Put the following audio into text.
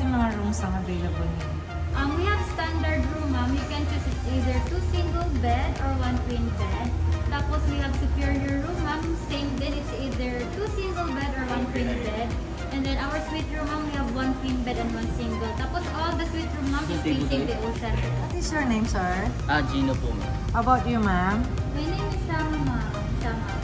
yung mga rooms ang available niyo? Um, we have standard room, ma'am. You can choose either two single bed or one twin bed. Tapos we have superior room, ma'am. Same din, it's either two single bed or one twin bed. And then our suite room, ma'am, we have one twin bed and one single. Tapos all the suite room, ma'am, is facing the ocean. What is your name, sir? Ah, Gino po ma'am. How about you, ma'am? My name is Sama, ma'am. Sama.